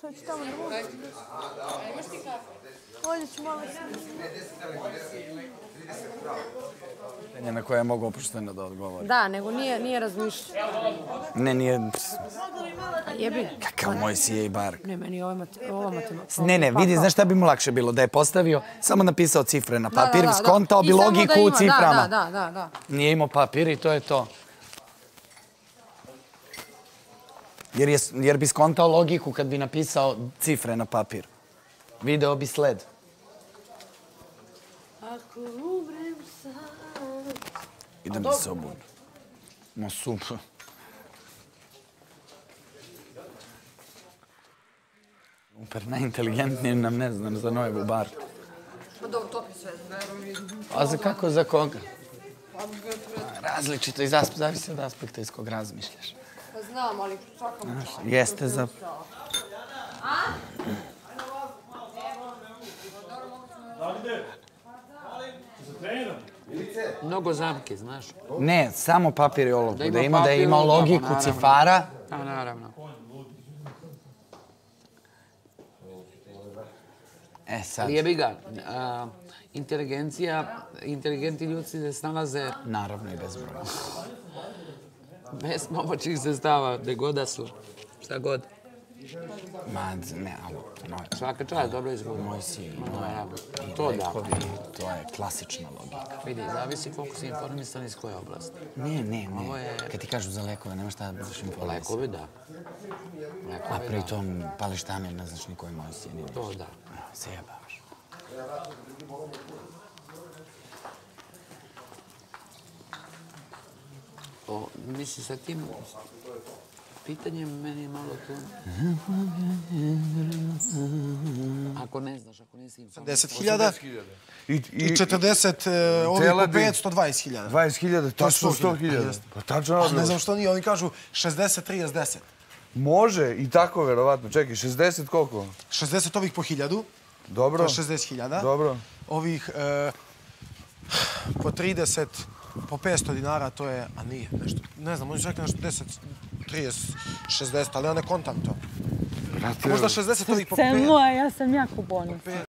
Šta ću tamo da mogu? Ovdje ću malo. Pitanje na koje je mogu opušteno da odgovori. Da, nego nije, nije razmišljao. Ne, nije... Jebi. Kakav moj si i Bark. Ne, meni ovo mate, ovo matematika. Ne, ne, vidi, znaš šta bi mu lakše bilo? Da je postavio, samo napisao cifre na papir, skontao bi logiku u ciframa. Da, da, da, da. Nije imao papir i to je to. Jer, je, jer bi skontao logiku kad bi napisao cifre na papir. Video bi sled. Ako umrem sad... Idem da se obudim. Ma super. Super, najinteligentniji nam ne znam za Nojevu bar. Pa dobro, to mi sve, veruj. A za kako, za koga? Različito, iz aspe, zavisi od aspekta iz kog razmišljaš. Pa znam, ali čakam. Jeste za... Mnogo zamke, znaš. Ne, samo papir i olovku. Da, ima ima, da je papir i imao olovku, logiku naravno. cifara. A, naravno. E sad, Ali jebi ga, a, inteligencija, inteligentni ljudi se snalaze naravno i bez broja. Bez pomoćih sestava, gde god da su, šta god. Ma, ne, ali... No, Svaka čast, dobro izgleda. moj si, No, To da. to je klasična logika. Vidi, zavisi koliko si informisan iz koje oblasti. Ne, ne, Ovo ne. je- Kad ti kažu za lekove, nema šta da budeš informisan. Lekovi da. A Lekovi da. pritom pališ tamir, ne znaš ni koji moj si. To da. Se jebavaš. O, misli sa tim pitanjem meni je malo to... Ako ne znaš, ako nisi informisan. 10.000 I, i i 40, e, ovih po Teladi. 500, 20.000. 20.000, tačno 100.000. 100.000. Jeste. Pa tačno A ne znam što nije, oni kažu 60, 30, 10. Može i tako, verovatno. Čekaj, 60 koliko? 60 ovih po 1000, to Dobro. je 60.000. Dobro. Ovih e, po 30, po 500 dinara, to je, a nije, nešto, ne znam, oni su rekli nešto 10, 30, 60, ali ja ne kontam to. Brate, Možda 60 ovih po Srce 5. moje, ja sam jako ponosna.